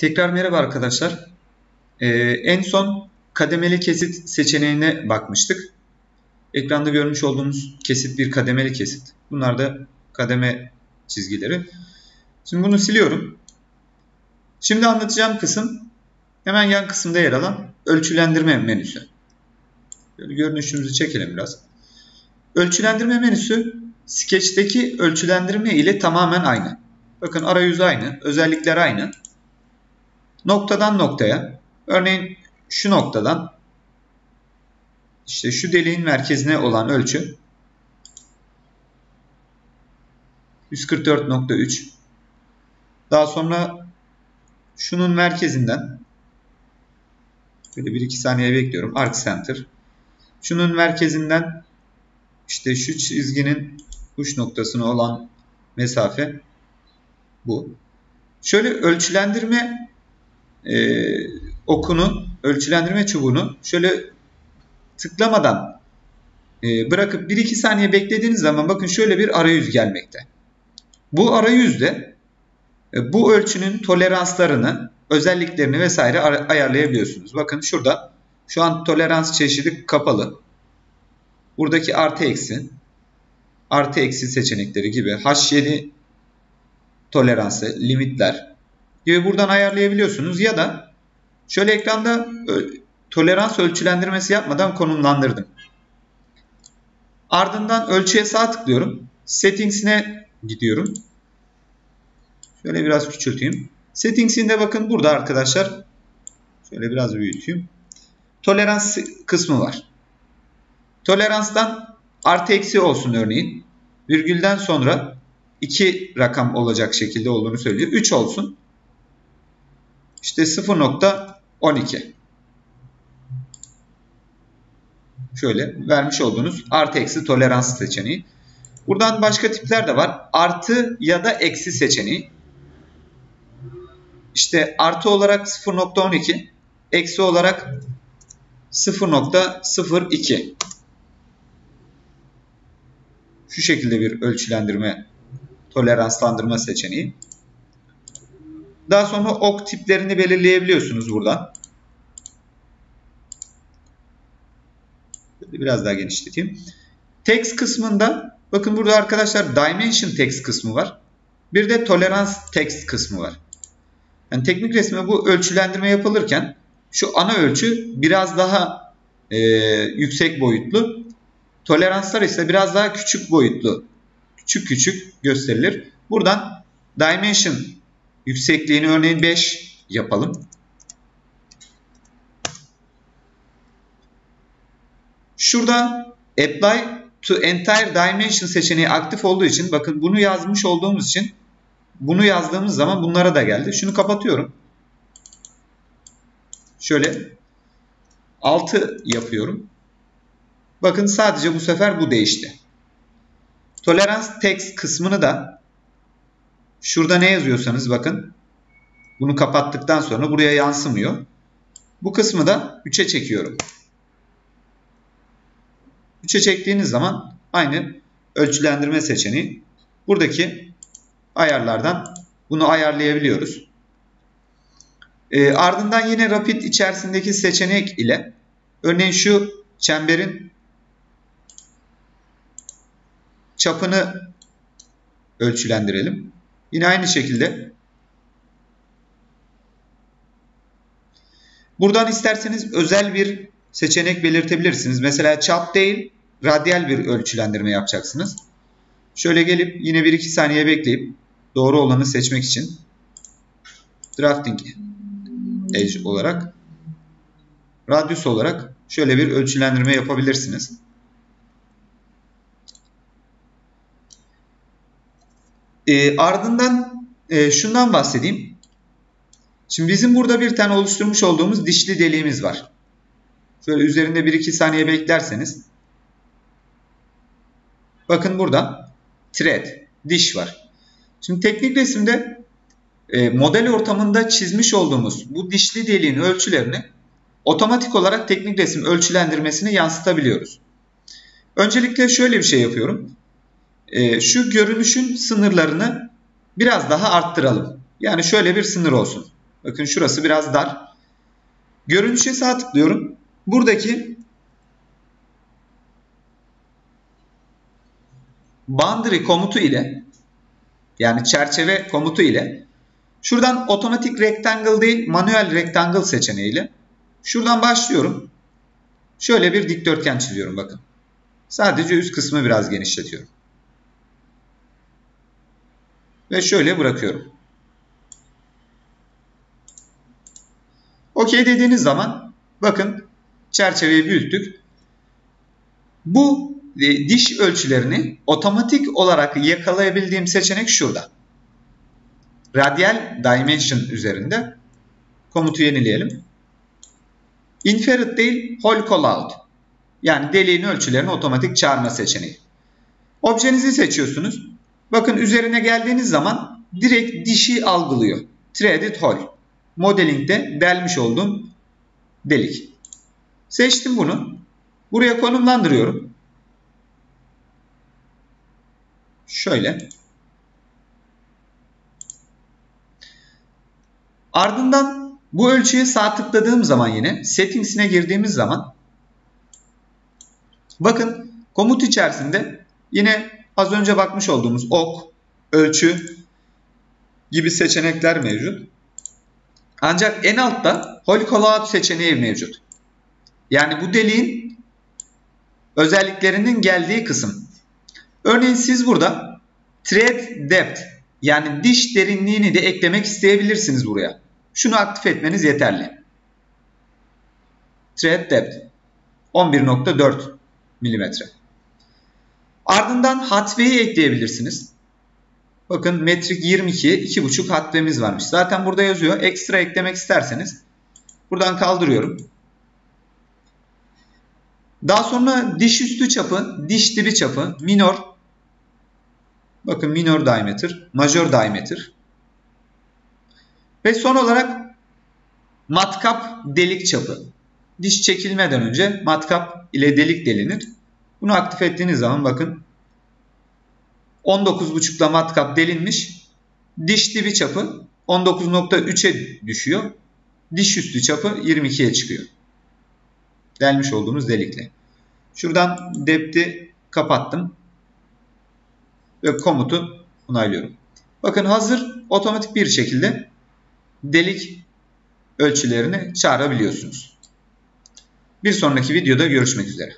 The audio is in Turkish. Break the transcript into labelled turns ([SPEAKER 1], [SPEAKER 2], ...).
[SPEAKER 1] Tekrar merhaba arkadaşlar. Ee, en son kademeli kesit seçeneğine bakmıştık. Ekranda görmüş olduğunuz kesit bir kademeli kesit. Bunlar da kademe çizgileri. Şimdi bunu siliyorum. Şimdi anlatacağım kısım hemen yan kısımda yer alan ölçülendirme menüsü. Böyle görünüşümüzü çekelim biraz. Ölçülendirme menüsü Sketch'teki ölçülendirme ile tamamen aynı. Bakın arayüz aynı, özellikler aynı noktadan noktaya örneğin şu noktadan işte şu deliğin merkezine olan ölçü 144.3 daha sonra şunun merkezinden böyle 1-2 saniye bekliyorum arc center şunun merkezinden işte şu çizginin uç noktasına olan mesafe bu. Şöyle ölçülendirme e, okunu, ölçülendirme çubuğunu şöyle tıklamadan e, bırakıp 1-2 saniye beklediğiniz zaman bakın şöyle bir arayüz gelmekte. Bu arayüzde e, bu ölçünün toleranslarını, özelliklerini vesaire ayarlayabiliyorsunuz. Bakın şurada şu an tolerans çeşidi kapalı. Buradaki artı eksi, artı eksi seçenekleri gibi H7 toleransı, limitler, gibi buradan ayarlayabiliyorsunuz. Ya da şöyle ekranda tolerans ölçülendirmesi yapmadan konumlandırdım. Ardından ölçüye sağ tıklıyorum. Settings'ine gidiyorum. Şöyle biraz küçülteyim. Settings'inde bakın burada arkadaşlar. Şöyle biraz büyüteyim. Tolerans kısmı var. Toleranstan artı eksi olsun örneğin. Virgülden sonra iki rakam olacak şekilde olduğunu söylüyor. 3 olsun. İşte 0.12. Şöyle vermiş olduğunuz artı eksi tolerans seçeneği. Buradan başka tipler de var. Artı ya da eksi seçeneği. İşte artı olarak 0.12, eksi olarak 0.02. Şu şekilde bir ölçülendirme, toleranslandırma seçeneği. Daha sonra ok tiplerini belirleyebiliyorsunuz buradan. Biraz daha genişleteyim. Text kısmında bakın burada arkadaşlar dimension text kısmı var. Bir de tolerans text kısmı var. Yani teknik resme bu ölçülendirme yapılırken şu ana ölçü biraz daha e, yüksek boyutlu. Toleranslar ise biraz daha küçük boyutlu. Küçük küçük gösterilir. Buradan dimension Yüksekliğini örneğin 5 yapalım. Şurada apply to entire dimension seçeneği aktif olduğu için bakın bunu yazmış olduğumuz için bunu yazdığımız zaman bunlara da geldi. Şunu kapatıyorum. Şöyle 6 yapıyorum. Bakın sadece bu sefer bu değişti. Tolerans text kısmını da Şurada ne yazıyorsanız bakın. Bunu kapattıktan sonra buraya yansımıyor. Bu kısmı da 3'e çekiyorum. 3'e çektiğiniz zaman aynı ölçülendirme seçeneği. Buradaki ayarlardan bunu ayarlayabiliyoruz. E, ardından yine Rapid içerisindeki seçenek ile örneğin şu çemberin çapını ölçülendirelim. Yine aynı şekilde buradan isterseniz özel bir seçenek belirtebilirsiniz. Mesela çap değil radyal bir ölçülendirme yapacaksınız. Şöyle gelip yine 1-2 saniye bekleyip doğru olanı seçmek için drafting edge olarak radyus olarak şöyle bir ölçülendirme yapabilirsiniz. E, ardından e, şundan bahsedeyim. Şimdi bizim burada bir tane oluşturmuş olduğumuz dişli deliğimiz var. Şöyle üzerinde 1-2 saniye beklerseniz. Bakın burada thread, diş var. Şimdi teknik resimde e, model ortamında çizmiş olduğumuz bu dişli deliğin ölçülerini otomatik olarak teknik resim ölçülendirmesini yansıtabiliyoruz. Öncelikle şöyle bir şey yapıyorum e, şu görünüşün sınırlarını biraz daha arttıralım. Yani şöyle bir sınır olsun. Bakın şurası biraz dar. Görünüşe sağ tıklıyorum. Buradaki boundary komutu ile yani çerçeve komutu ile şuradan otomatik rectangle değil manuel rectangle seçeneğiyle şuradan başlıyorum. Şöyle bir dikdörtgen çiziyorum bakın. Sadece üst kısmı biraz genişletiyorum. Ve şöyle bırakıyorum. OK dediğiniz zaman bakın çerçeveyi büyüttük. Bu e, diş ölçülerini otomatik olarak yakalayabildiğim seçenek şurada. Radial Dimension üzerinde komutu yenileyelim. Inferred değil, whole call out. Yani deliğin ölçülerini otomatik çağırma seçeneği. Objenizi seçiyorsunuz. Bakın üzerine geldiğiniz zaman direkt dişi algılıyor. Threaded hole. Modeling'de delmiş olduğum delik. Seçtim bunu. Buraya konumlandırıyorum. Şöyle. Ardından bu ölçüye sağ tıkladığım zaman yine settings'ine girdiğimiz zaman bakın komut içerisinde yine az önce bakmış olduğumuz ok, ölçü gibi seçenekler mevcut. Ancak en altta Holy Callout seçeneği mevcut. Yani bu deliğin özelliklerinin geldiği kısım. Örneğin siz burada thread depth yani diş derinliğini de eklemek isteyebilirsiniz buraya. Şunu aktif etmeniz yeterli. Thread depth 11.4 mm. Ardından hatveyi ekleyebilirsiniz. Bakın metrik 22 2.5 hatvemiz varmış. Zaten burada yazıyor. Ekstra eklemek isterseniz buradan kaldırıyorum. Daha sonra diş üstü çapı, diş dibi çapı, minor. Bakın minor diameter, major diameter. Ve son olarak matkap delik çapı. Diş çekilmeden önce matkap ile delik delinir. Bunu aktif ettiğiniz zaman bakın 19.5'la matkap delinmiş. Diş dibi çapı 19.3'e düşüyor. Diş üstü çapı 22'ye çıkıyor. Delmiş olduğumuz delikle. Şuradan depth'i kapattım. Ve komutu onaylıyorum. Bakın hazır otomatik bir şekilde delik ölçülerini çağırabiliyorsunuz. Bir sonraki videoda görüşmek üzere.